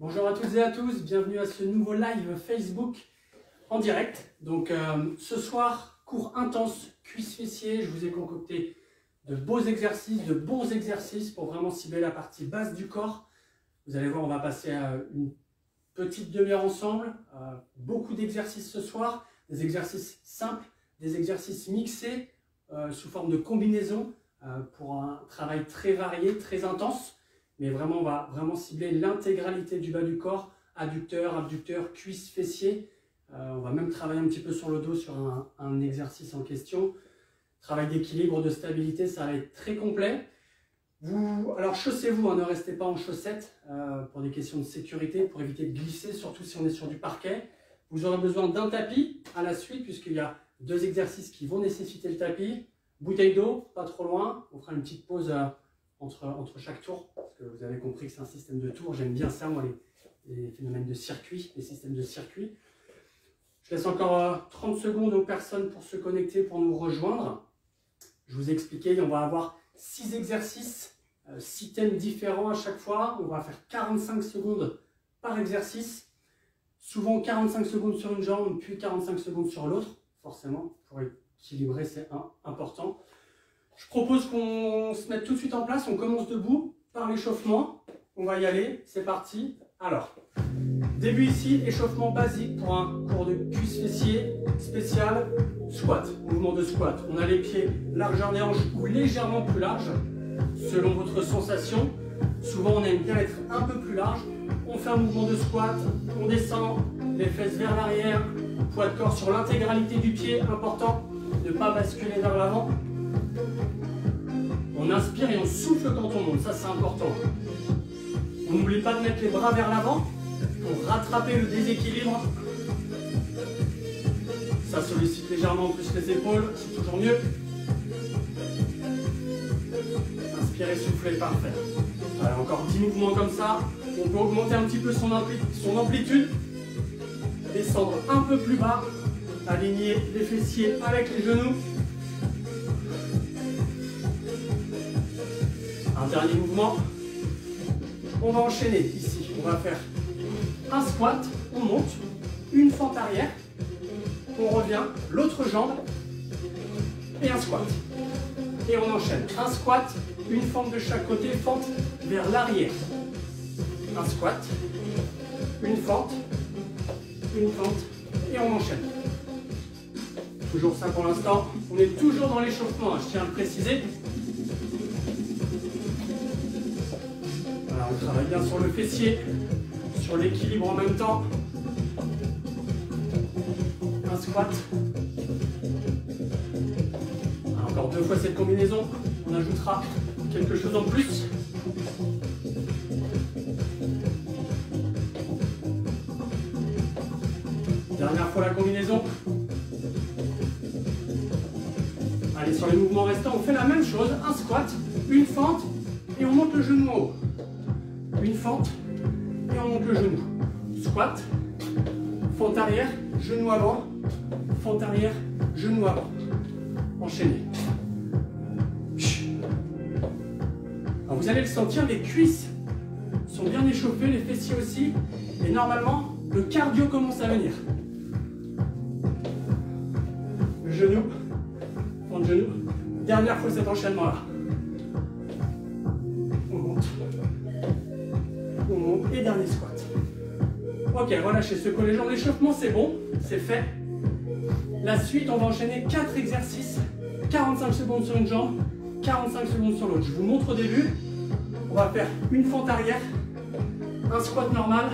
Bonjour à toutes et à tous, bienvenue à ce nouveau live Facebook en direct. Donc euh, ce soir, cours intense, cuisse fessier, je vous ai concocté de beaux exercices, de bons exercices pour vraiment cibler la partie basse du corps. Vous allez voir, on va passer une petite demi-heure ensemble, euh, beaucoup d'exercices ce soir, des exercices simples, des exercices mixés euh, sous forme de combinaison pour un travail très varié, très intense. Mais vraiment, on va vraiment cibler l'intégralité du bas du corps, adducteur, abducteur, cuisse, fessier. Euh, on va même travailler un petit peu sur le dos sur un, exercice en question. Travail d'équilibre, de stabilité, ça va être très complet. Vous, alors chaussez-vous, hein, ne restez pas en chaussettes euh, pour des questions de sécurité, pour éviter de glisser, surtout si on est sur du parquet. Vous aurez besoin d'un tapis à la suite, puisqu'il y a deux exercices qui vont nécessiter le tapis. Bouteille d'eau, pas trop loin. On fera une petite pause. Euh, entre, chaque tour, parce que vous avez compris que c'est un système de tours. J'aime bien ça, moi, les, phénomènes de circuit, les systèmes de circuit. Je laisse encore 30 euh, secondes aux personnes pour se connecter, pour nous rejoindre. Je vous ai expliqué, on va avoir 6 exercices, 6 euh, thèmes différents à chaque fois. On va faire 45 secondes par exercice. Souvent 45 secondes sur une jambe, puis 45 secondes sur l'autre, forcément, pour équilibrer, c'est important. Je propose qu'on se mette tout de suite en place. On commence debout par l'échauffement. On va y aller. C'est parti. Alors, début ici, échauffement basique pour un cours de cuisse fessier spécial. Squat, mouvement de squat. On a les pieds largeur des hanches ou légèrement plus large, selon votre sensation. Souvent, on aime bien être un peu plus large. On fait un mouvement de squat, on descend, les fesses vers l'arrière, poids de corps sur l'intégralité du pied, important ne pas basculer vers l'avant. On inspire et on souffle quand on monte, ça c'est important. On n'oublie pas de mettre les bras vers l'avant pour rattraper le déséquilibre. Ça sollicite légèrement plus les épaules, c'est toujours mieux. Inspirez, soufflez, parfait. encore 10 mouvements comme ça. On peut augmenter un petit peu son amplitude. Descendre un peu plus bas. Aligner les fessiers avec les genoux. Dernier mouvement. On va enchaîner ici. On va faire un squat, on monte, une fente arrière, on revient, l'autre jambe et un squat. Et on enchaîne. Un squat, une fente de chaque côté, fente vers l'arrière. Un squat, une fente, une fente et on enchaîne. Toujours ça pour l'instant. On est toujours dans l'échauffement, hein, je tiens à le préciser. On travaille bien sur le fessier, sur l'équilibre en même temps. Un squat. Encore deux fois cette combinaison. On ajoutera quelque chose en plus. Dernière fois la combinaison. Allez, sur les mouvements restants, on fait la même chose. Un squat, une fente, et on monte le genou en haut fente et on monte le genou. Squat, fente arrière, genou avant, fente arrière, genou avant. Enchaînez. vous allez le sentir, les cuisses sont bien échauffées, les fessiers aussi. Et normalement, le cardio commence à venir. Genou, fente genou. Dernière fois cet enchaînement-là. Dernier squat. Ok, relâchez, secouez les jambes. L'échauffement, c'est bon, c'est fait. La suite, on va enchaîner 4 exercices. 45 secondes sur une jambe, 45 secondes sur l'autre. Je vous montre au début. On va faire une fente arrière, un squat normal,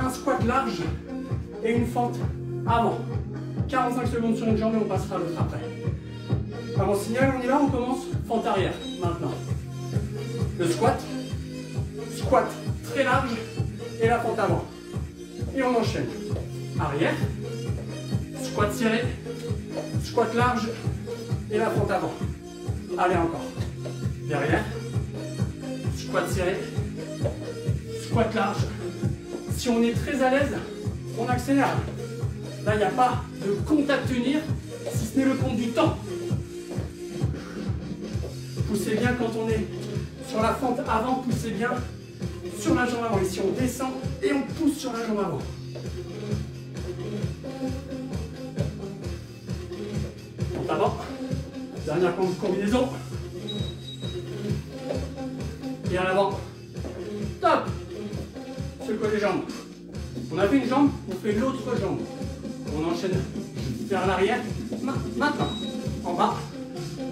un squat large et une fente avant. 45 secondes sur une jambe et on passera à l'autre après. Avant signal, on y va, on commence fente arrière maintenant. Le squat, squat large et la fente avant. Et on enchaîne. Arrière, squat serré, squat large et la fente avant. Allez encore. Derrière, squat serré, squat large. Si on est très à l'aise, on accélère. Là, il n'y a pas de compte à tenir, si ce n'est le compte du temps. Poussez bien quand on est sur la fente avant, poussez bien sur la jambe avant. Ici, on descend et on pousse sur la jambe avant. On. Dernière combinaison. Et à l'avant. Top Secouez les jambes. On a fait une jambe, on fait l'autre jambe. On enchaîne vers l'arrière. Maintenant, en bas,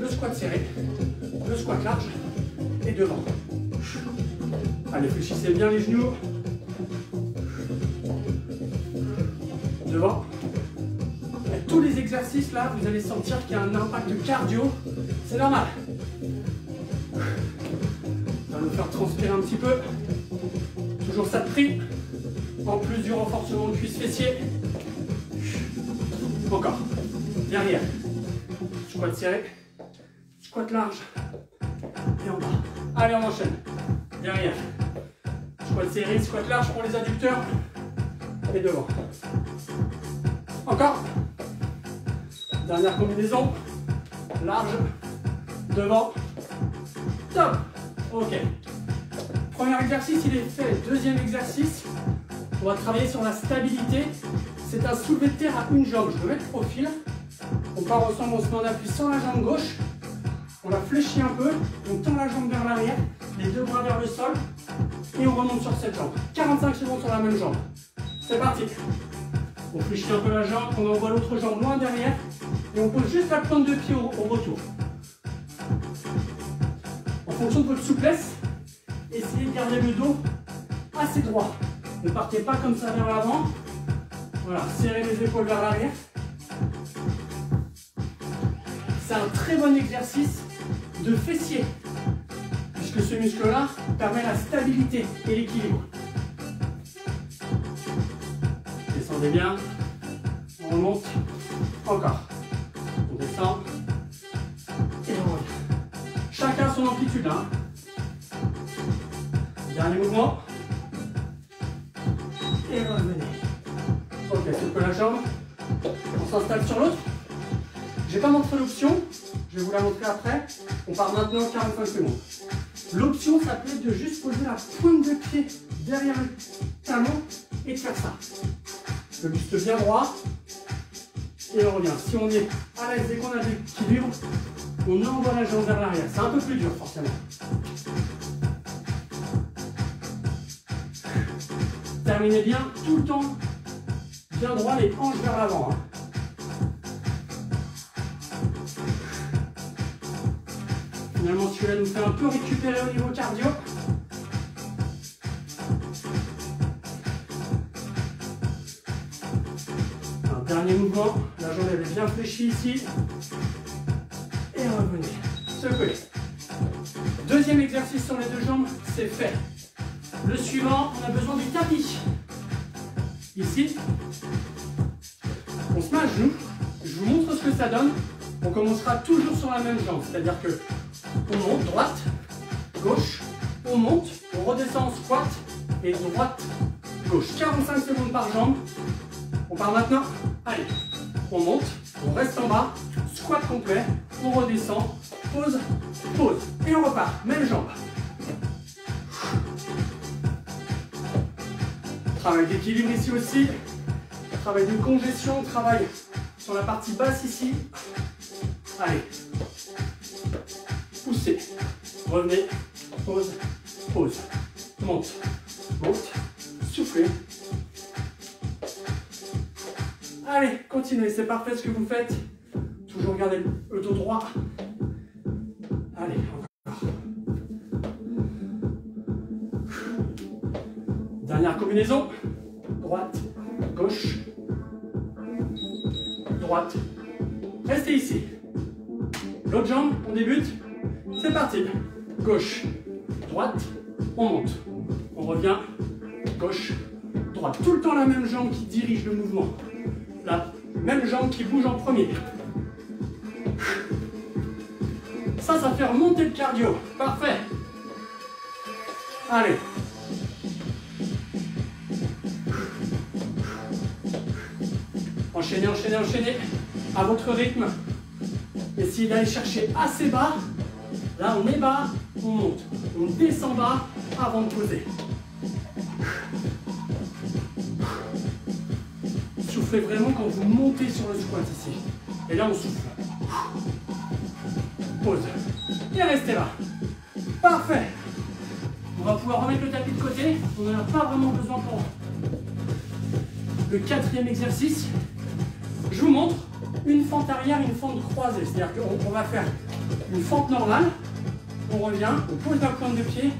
le squat serré, le squat large et devant. Allez, fléchissez bien les genoux. Devant. tous les exercices là, vous allez sentir qu'il y a un impact cardio. C'est normal. Ça va nous faire transpirer un petit peu. Toujours ça de prix. En plus du renforcement de cuisse fessier. Encore. Derrière. Squat serré. Squat large. Et en bas. Allez, on enchaîne. Derrière. Squat serré, squat large pour les adducteurs. Et devant. Encore. Dernière combinaison. Large. Devant. Top. Ok. Premier exercice, il est fait. Deuxième exercice, on va travailler sur la stabilité. C'est un soulevé de terre à une jambe. Je vais mettre profil. On part ensemble, on se met en appui sur la jambe gauche. On la fléchit un peu. On tend la jambe vers l'arrière. Les deux bras vers le sol. Et on remonte sur cette jambe. 45 secondes sur la même jambe. C'est parti. On fléchit un peu la jambe. On envoie l'autre jambe loin derrière. Et on pose juste la pointe de pied au, au retour. En fonction de votre souplesse, essayez de garder le dos assez droit. Ne partez pas comme ça vers l'avant. Voilà, serrez les épaules vers l'arrière. C'est un très bon exercice de fessier, puisque ce muscle-là permet la stabilité et l'équilibre. Descendez bien, on remonte, encore. On descend, et on revient. Chacun son amplitude. Hein. Dernier mouvement. Et revenez. Ok, souple la jambe. On s'installe sur l'autre. Je n'ai pas montré l'option. Je vais vous la montrer après. On part maintenant 45 secondes. L'option, ça peut être de juste poser la pointe de pied derrière le talon et de faire ça. Le buste bien droit. Et on revient. Si on est à l'aise et qu'on a de l'équilibre, on envoie la jambe vers l'arrière. C'est un peu plus dur forcément. Terminez bien tout le temps bien droit, les hanches vers l'avant. Hein. Finalement, celui-là nous fait un peu récupérer au niveau cardio. Un dernier mouvement. La jambe elle est bien fléchie ici. Et revenez. Secouez. Deuxième exercice sur les deux jambes, c'est fait. Le suivant, on a besoin du tapis. Ici, on se met à genoux. Je vous montre ce que ça donne. On commencera toujours sur la même jambe, c'est-à-dire que on monte droite, gauche, on monte, on redescend en squat et droite, gauche. 45 secondes par jambe. On part maintenant. Allez, on monte, on reste en bas, squat complet, on redescend, pause, pause et on repart. Même jambe. Travail d'équilibre ici aussi. Travail de congestion, travail sur la partie basse ici. Allez. Poussez. Revenez. Pause. Pause. Monte. Monte. Soufflez. Allez, continuez. C'est parfait ce que vous faites. Toujours garder le dos droit. Allez, encore. Dernière combinaison. Droite, gauche, droite. Restez ici. L'autre jambe, on débute. C'est parti. Gauche, droite, on monte. On revient. Gauche, droite. Tout le temps la même jambe qui dirige le mouvement. La même jambe qui bouge en premier. Ça, ça fait remonter le cardio. Parfait. Allez, Enchaînez, enchaînez, enchaînez à votre rythme. Essayez d'aller chercher assez bas. Là, on est bas, on monte. On descend bas avant de poser. Soufflez vraiment quand vous montez sur le squat ici. Et là, on souffle. Pause. Et restez là. Parfait. On va pouvoir remettre le tapis de côté. On n'en a pas vraiment besoin pour le quatrième exercice. Je vous montre une fente arrière, une fente croisée. C'est-à-dire qu'on va faire une fente normale on revient, on pose la pointe de pied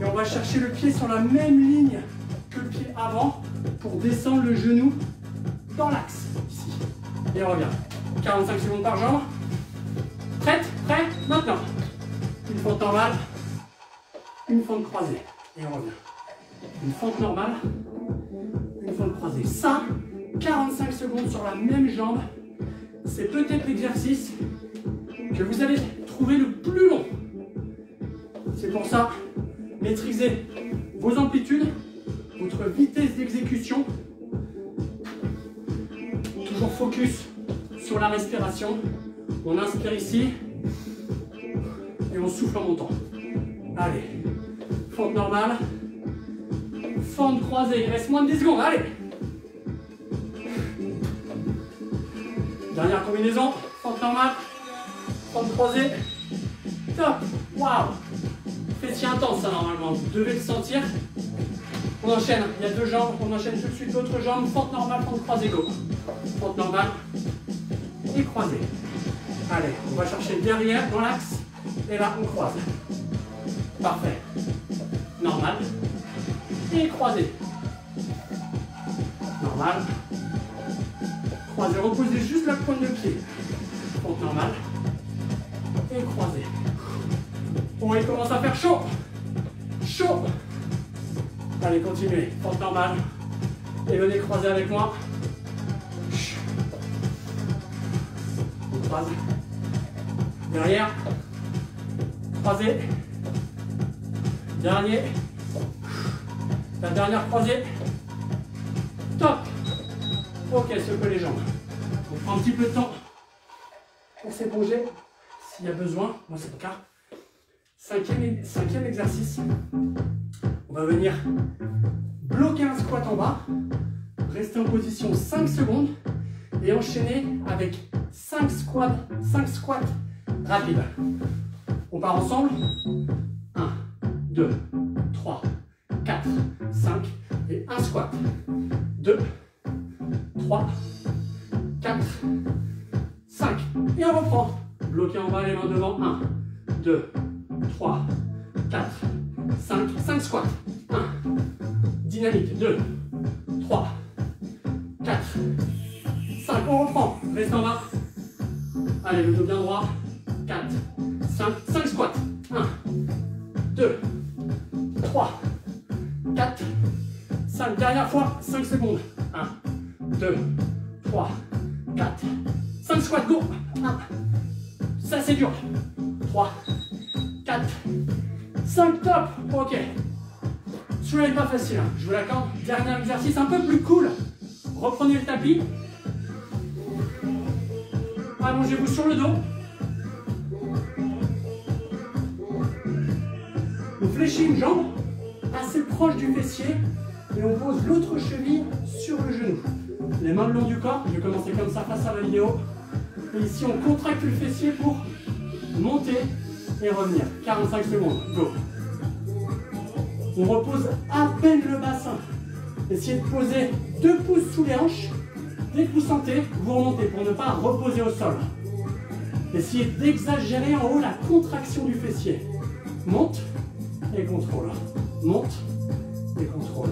et on va chercher le pied sur la même ligne que le pied avant pour descendre le genou dans l'axe, ici. Et on revient. 45 secondes par jambe. Prête Prêt Maintenant. Une fente normale, une fente croisée. Et on revient. Une fente normale, une fente croisée. Ça, 45 secondes sur la même jambe, c'est peut-être l'exercice que vous allez trouver le plus long. C'est pour ça, maîtrisez vos amplitudes, votre vitesse d'exécution. Toujours focus sur la respiration. On inspire ici et on souffle en montant. Allez, fente normale, fente croisée, il reste moins de 10 secondes, allez Dernière combinaison, fente normale, fente croisée, top, waouh Fessier intense ça normalement, vous devez le sentir. On enchaîne, il y a deux jambes, on enchaîne tout de suite l'autre jambe, fente normale, fente croisée, go. Fente normale et croisée. Allez, on va chercher derrière, dans l'axe, et là on croise. Parfait. Normal. Et croisé. Normal. Croisé. Reposez juste la pointe de pied. Fente normale. Et croisé. Bon, il commence à faire chaud. Chaud. Allez, continuez. Fente normale. Et venez croiser avec moi. On croise. Derrière. Croisé. Dernier. La dernière croisée. Top. Ok, secouez les jambes. On prend un petit peu de temps pour s'éponger s'il y a besoin. Moi, c'est le cas. Cinquième, cinquième exercice. On va venir bloquer un squat en bas. Rester en position 5 secondes et enchaîner avec 5 squats, 5 squats rapides. On part ensemble 1, 2, 3, 4, 5 et un squat. 2, 3, 4, 5. Et on reprend. Bloqué en bas, les mains devant. 1, 2, 3, 4, 5. 5 squats. 1. Dynamique. 2, 3, 4, 5. On reprend. Reste en bas. Allez, le dos bien droit. 4, 5. 5 squats. 1, 2, 3, 4, 5. Dernière fois, 5 secondes. 1, 2, 3, 4, 5 squats, go. 1, ça c'est dur. 3, 4, 5, top. Ok. Celui-là n'est pas facile, hein. je vous l'accorde. Dernier exercice un peu plus cool. Reprenez le tapis. Allongez-vous sur le dos. On fléchit une jambe assez proche du fessier et on pose l'autre cheville sur le genou. Les mains le long du corps, je vais commencer comme ça face à la vidéo. Et ici on contracte le fessier pour monter et revenir. 45 secondes, go. On repose à peine le bassin. Essayez de poser deux pouces sous les hanches. Dès que vous sentez, vous remontez pour ne pas reposer au sol. Essayez d'exagérer en haut la contraction du fessier. Monte et contrôle. Monte et contrôle.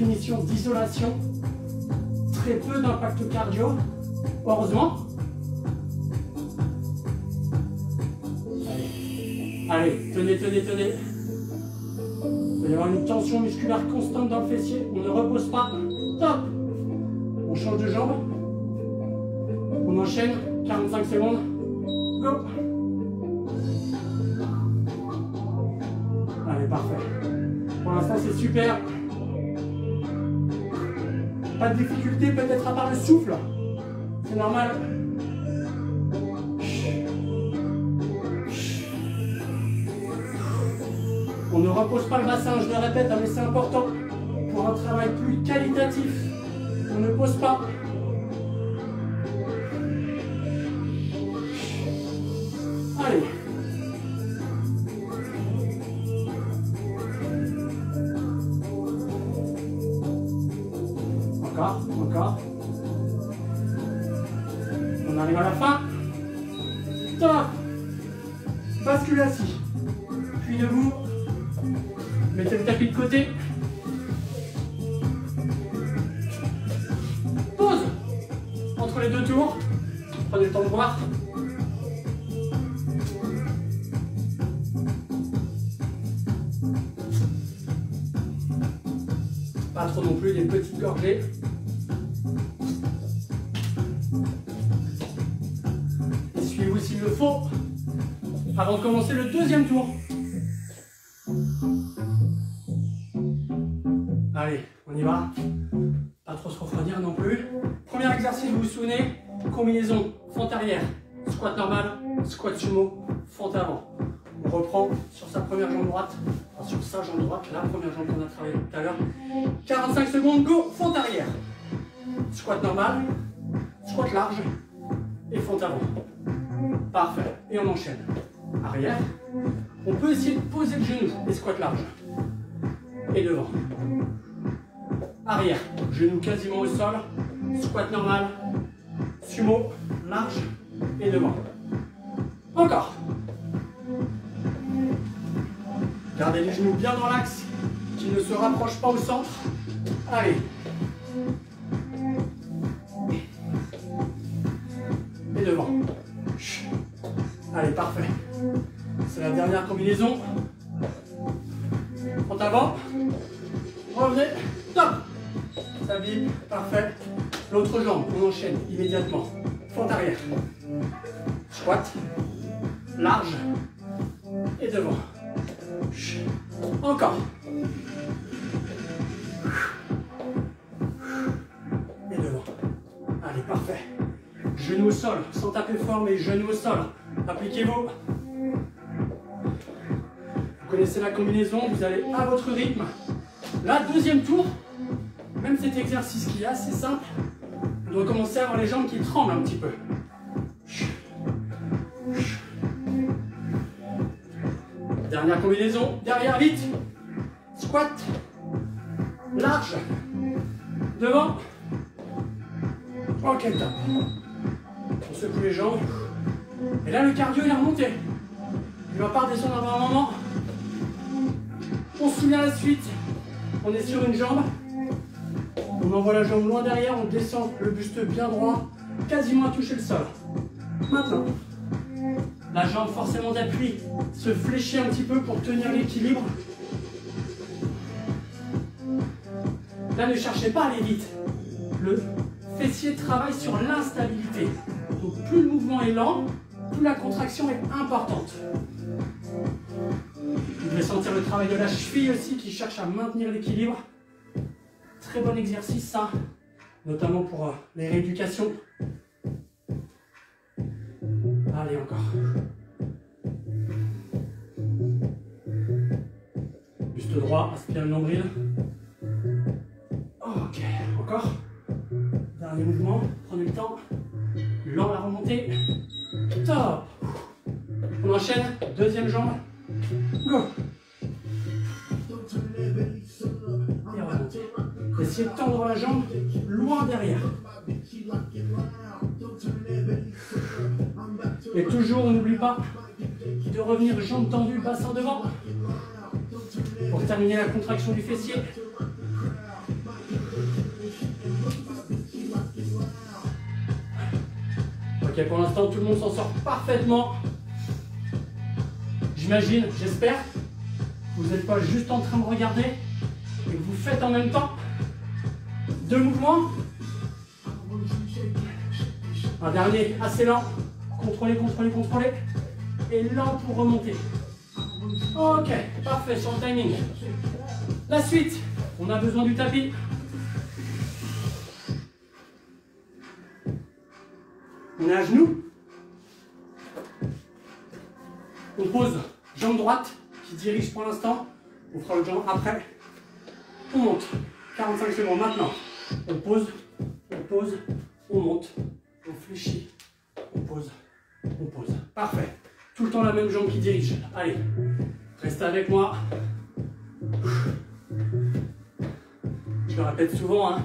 Exercice de finition, d'isolation. Très peu d'impact cardio. Heureusement. Allez. Allez, tenez, tenez, tenez. Il va y avoir une tension musculaire constante dans le fessier. On ne repose pas. Top On change de jambe. On enchaîne. 45 secondes. Go Allez, parfait. Pour l'instant, c'est super. Pas de difficulté peut-être à part le souffle. C'est normal. On ne repose pas le bassin, je le répète, hein, mais c'est important pour un travail plus qualitatif. On ne pose pas, Bascule assis. Puis debout. Mettez le tapis de côté. Pause Entre les deux tours. Prenez le temps de boire. Pas trop non plus, des petites gorgées. Avant de commencer le deuxième tour. Allez, on y va. Pas trop se refroidir non plus. Premier exercice, vous vous souvenez? Combinaison, fente arrière, squat normal, squat sumo, fente avant. On reprend sur sa première jambe droite, enfin sur sa jambe droite, la première jambe qu'on a travaillé tout à l'heure. 45 secondes, go, fente arrière. Squat normal, squat large et fente avant. Parfait. Et on enchaîne. Arrière. On peut essayer de poser le genou et squat large. Et devant. Arrière. Genou quasiment au sol. Squat normal. Sumo. Large. Et devant. Encore. Gardez les genoux bien dans l'axe, qui ne se rapprochent pas au centre. Allez. La dernière combinaison. En avant. Revenez. Top. Ça vibre. Parfait. L'autre jambe, on enchaîne immédiatement. Fente arrière. Squat. Large. Et devant. Encore. Et devant. Allez, parfait. Genou au sol, sans taper fort, mais genou au sol. Appliquez-vous. Vous connaissez la combinaison, vous allez à votre rythme. Là, deuxième tour, même cet exercice qui est assez simple, on doit commencer à avoir les jambes qui tremblent un petit peu. Dernière combinaison, derrière vite. Squat. Large. Devant. Ok, top. On secoue les jambes. Et là, le cardio, il est remonté. Il va pas redescendre avant un moment. On se souvient la suite. On est sur une jambe. On envoie la jambe loin derrière. On descend le buste bien droit, quasiment à toucher le sol. Maintenant, la jambe forcément d'appui se fléchit un petit peu pour tenir l'équilibre. Là, ne cherchez pas à aller vite. Le fessier travaille sur l'instabilité. Donc plus le mouvement est lent, plus la contraction est importante. Vous devez sentir le travail de la cheville aussi qui cherche à maintenir l'équilibre. Très bon exercice ça, notamment pour euh, les rééducations. Allez encore. Buste droit, aspire le nombril. Ok, encore. Dernier mouvement, prenez le temps. Lent la remontée. Top. On enchaîne, deuxième jambe. Go. Essayez de tendre la jambe loin derrière. Et toujours, on n'oublie pas de revenir jambe tendue, bassin devant. Pour terminer la contraction du fessier. Ok, pour l'instant, tout le monde s'en sort parfaitement. J'imagine, j'espère, vous n'êtes pas juste en train de regarder et que vous faites en même temps deux mouvements. Un dernier assez lent. Contrôlez, contrôlez, contrôlez. Et lent pour remonter. Ok, parfait sur le timing. La suite, on a besoin du tapis. On est à genoux. On pose jambe droite qui dirige pour l'instant. On fera le jambes après. On monte. 45 secondes maintenant. On pose, on pose, on monte, on fléchit, on pose, on pose. Parfait. Tout le temps la même jambe qui dirige. Allez, restez avec moi. Je le répète souvent, hein.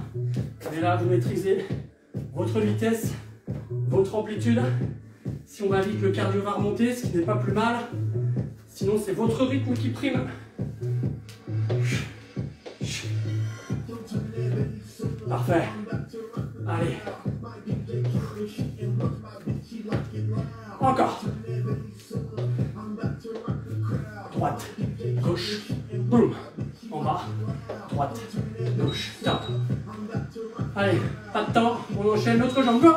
mais là vous maîtrisez votre vitesse, votre amplitude. Si on va vite, le cardio va remonter, ce qui n'est pas plus mal. Sinon, c'est votre rythme qui prime. Parfait. Allez. Encore. Droite, gauche, boum. En bas, droite, gauche, top. Allez, pas de temps, on enchaîne l'autre jambe,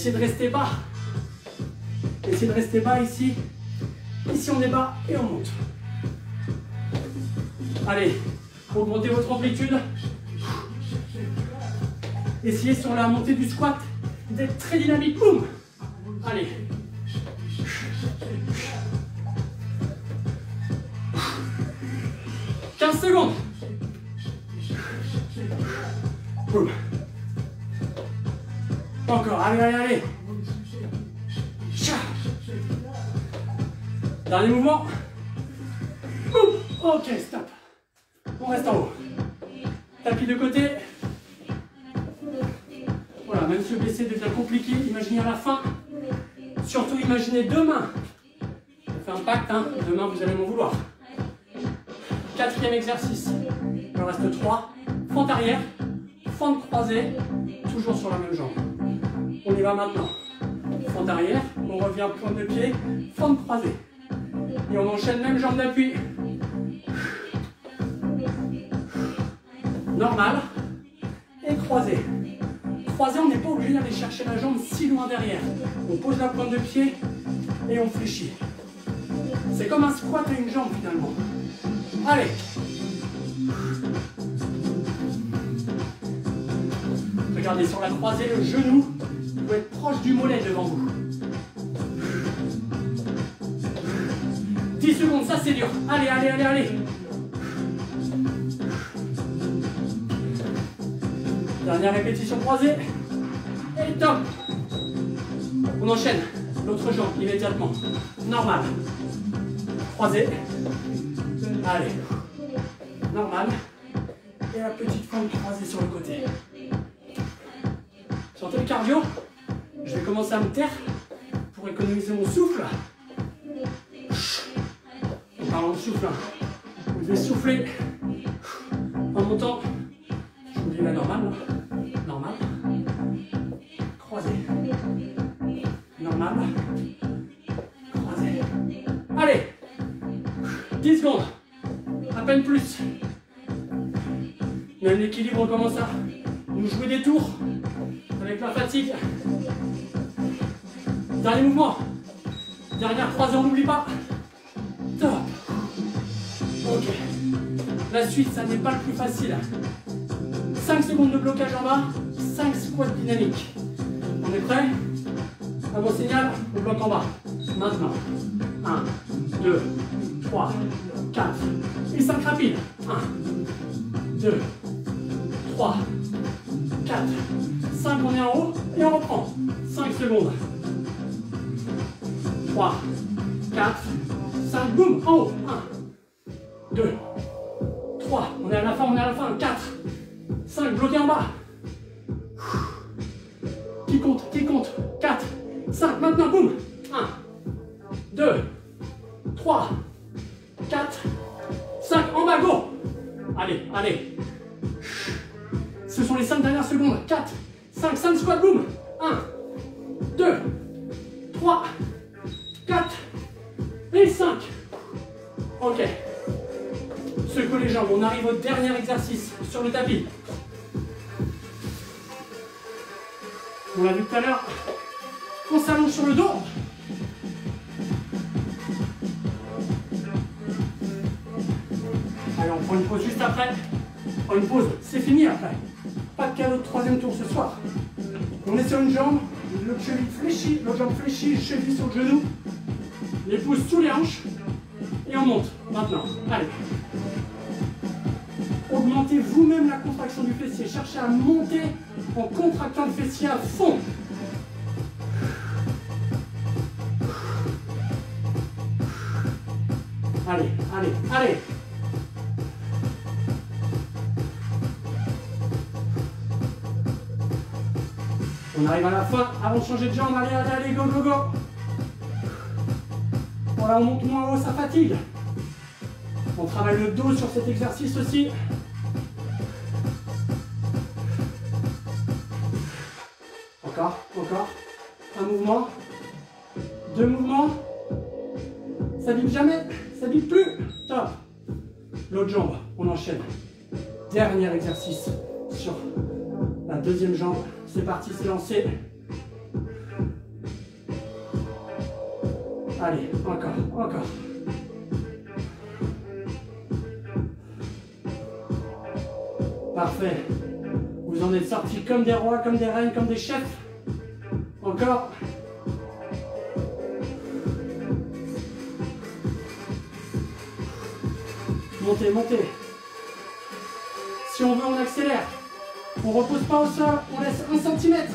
Essayez de rester bas. Essayez de rester bas ici. Ici, on est bas et on monte. Allez, augmentez votre amplitude. Essayez sur la montée du squat d'être très dynamique. Boum Allez. « 15 secondes. Allez, allez, allez. Dernier mouvement. Ok, stop. On reste en haut. Tapis de côté. Voilà, même si le blessé devient compliqué, imaginez à la fin. Surtout imaginez demain. Ça fait un pacte, hein. Demain, vous allez m'en vouloir. Quatrième exercice. Il en reste trois. Fente arrière, fente croisée, toujours sur la même. On maintenant. Fente arrière, on revient point de pied, fente croisée. Et on enchaîne même jambe d'appui. Normal. Et croisé. Croisé, on n'est pas obligé d'aller chercher la jambe si loin derrière. On pose la pointe de pied et on fléchit. C'est comme un squat à une jambe finalement. Allez. Regardez sur la croisée, le genou doit être proche du mollet devant vous. 10 secondes, ça c'est dur. Allez, allez, allez, allez. Dernière répétition croisée. Et top. On enchaîne. L'autre jambe immédiatement. Normal. Croisé. Allez. Normal. Et la petite forme croisée sur le côté. Sentez le cardio Je vais commencer à me taire pour économiser mon souffle. En parlant de souffle, vous devez souffler en montant. Je vous dis la normale. Normal. Croisé. Normal. Croisé. Allez 10 secondes. À peine plus. Même l'équilibre commence à nous jouer des tours avec la fatigue. Dernier mouvement. Dernière croisée, on n'oublie pas. Top. Ok. La suite, ça n'est pas le plus facile. 5 secondes de blocage en bas, 5 squats dynamiques. On est prêt? À mon signal, on bloque en bas. Maintenant. 1, 2, 3, 4 et 5 rapides. 1, 2, 3, 4, 5, on est en haut et on reprend. 5 secondes. Qui compte Qui compte? 4, 5, maintenant, boum. 1, 2, 3, 4, 5, en bas, go. Allez, allez. Ce sont les 5 dernières secondes. 4, 5, 5 squats, boum. 1, 2, 3, 4 et 5. Ok. Secouez les jambes. On arrive au dernier exercice sur le tapis. On l'a vu tout à l'heure. On s'allonge sur le dos. Allez, on prend une pause juste après. On prend une pause, c'est fini après. Pas de cadeau de troisième tour ce soir. On est sur une jambe, l'autre cheville fléchie, l'autre jambe fléchie, cheville sur le genou. Les pouces sous les hanches. Et on monte maintenant. Allez. Augmentez vous-même la contraction du fessier. Cherchez à monter en contractant le fessier à fond. Allez, allez, allez. On arrive à la fin, avant de changer de jambe, allez, allez, allez, go, go, go. Voilà, on monte moins haut, ça fatigue. On travaille le dos sur cet exercice aussi. Encore. Un mouvement. Deux mouvements. Ça bip jamais, ça bip plus. Top. L'autre jambe, on enchaîne. Dernier exercice sur la deuxième jambe. C'est parti, c'est lancé. Allez, encore, encore. Parfait. Vous en êtes sortis comme des rois, comme des reines, comme des chefs. Encore. Montez, montez. Si on veut, on accélère. On repose pas au sol, on laisse un centimètre.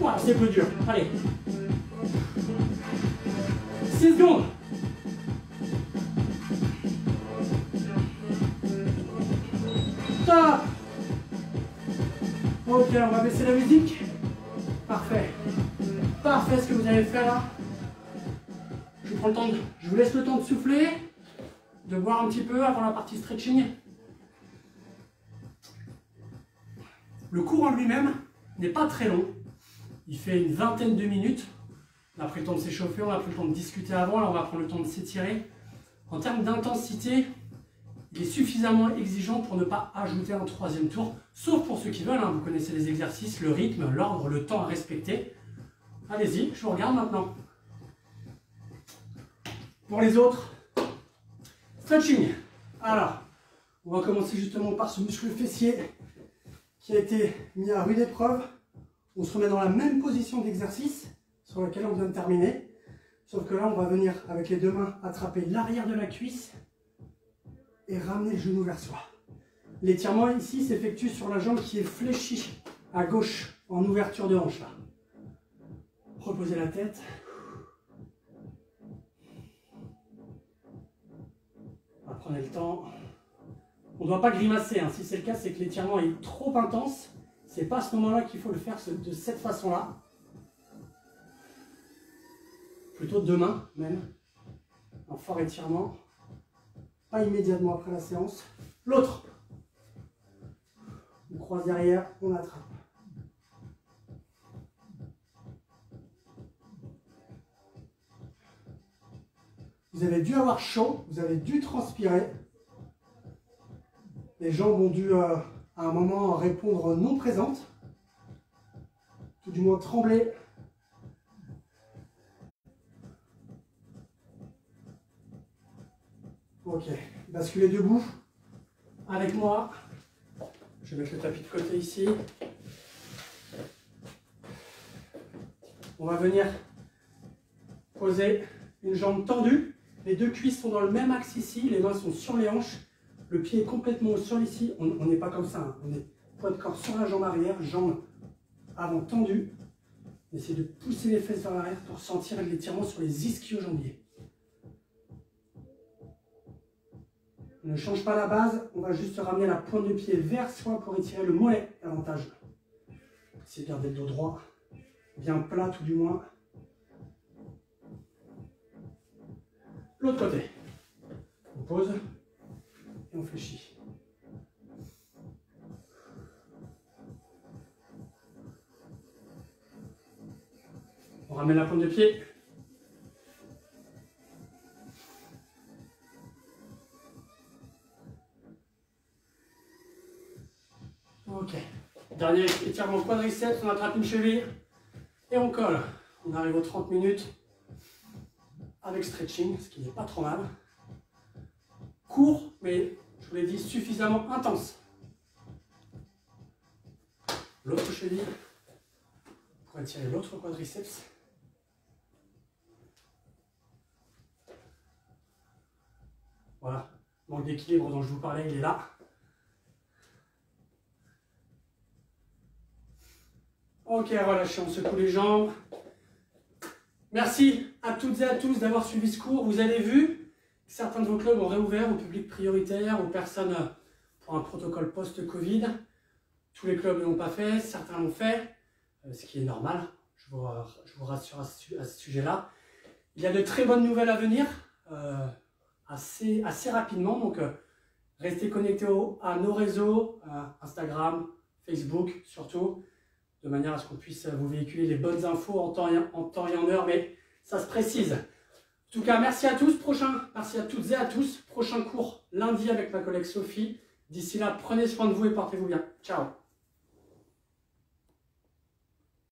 Voilà, c'est plus dur. Allez. 6 secondes. Top. Ok, on va baisser la musique. Je vous, prends le temps je vous laisse le temps de souffler, de boire un petit peu avant la partie stretching. Le cours en lui-même n'est pas très long. Il fait une vingtaine de minutes. On a pris le temps de s'échauffer, on a pris le temps de discuter avant, on va prendre le temps de s'étirer. En termes d'intensité, il est suffisamment exigeant pour ne pas ajouter un troisième tour, sauf pour ceux qui veulent, hein. vous connaissez les exercices, le rythme, l'ordre, le temps à respecter. Allez-y, je vous regarde maintenant. Pour les autres, stretching. Alors, on va commencer justement par ce muscle fessier qui a été mis à rude épreuve. On se remet dans la même position d'exercice sur laquelle on vient de terminer. Sauf que là, on va venir avec les deux mains attraper l'arrière de la cuisse et ramener le genou vers soi. L'étirement ici s'effectue sur la jambe qui est fléchie à gauche en ouverture de hanche. Reposez la tête. Prenez le temps. On ne doit pas grimacer. Hein. Si c'est le cas, c'est que l'étirement est trop intense. C'est pas à ce moment-là qu'il faut le faire de cette façon-là. Plutôt demain même. Un fort étirement. Pas immédiatement après la séance. L'autre. On croise derrière, on attrape. Vous avez dû avoir chaud, vous avez dû transpirer. Les jambes ont dû euh, à un moment répondre non présente, tout du moins trembler. Ok, basculez debout avec moi. Je vais mettre le tapis de côté ici. On va venir poser une jambe tendue les deux cuisses sont dans le même axe ici, les mains sont sur les hanches, le pied est complètement au sol ici. On n'est pas comme ça, hein. on est poids de corps sur la jambe arrière, jambe avant tendue. Essayez de pousser les fesses vers l'arrière pour sentir l'étirement sur les ischio-jambiers. On ne change pas la base, on va juste ramener la pointe du pied vers soi pour étirer le mollet davantage. Essayez de garder le dos droit, bien plat tout du moins. L'autre côté. On pose et on fléchit. On ramène la pointe de pied. Ok. Dernier étirement quadriceps, on attrape une cheville et on colle. On arrive aux 30 minutes avec stretching, ce qui n'est pas trop mal. Court, mais je vous l'ai dit, suffisamment intense. L'autre cheville. On va tirer l'autre quadriceps. Voilà, manque d'équilibre dont je vous parlais, il est là. Ok, relâchez, on secoue les jambes. Merci à toutes et à tous d'avoir suivi ce cours. Vous avez vu, certains de vos clubs ont réouvert au public prioritaire, aux personnes pour un protocole post-Covid. Tous les clubs ne l'ont pas fait, certains l'ont fait, euh, ce qui est normal, je vous, rassure à ce, sujet-là. Il y a de très bonnes nouvelles à venir, euh, assez, rapidement, donc euh, restez connectés à nos réseaux, Instagram, Facebook surtout de manière à ce qu'on puisse vous véhiculer les bonnes infos en temps, et en, temps et en heure, mais ça se précise. En tout cas, merci à tous. Prochain, merci à toutes et à tous. Prochain cours lundi avec ma collègue Sophie. D'ici là, prenez soin de vous et portez-vous bien. Ciao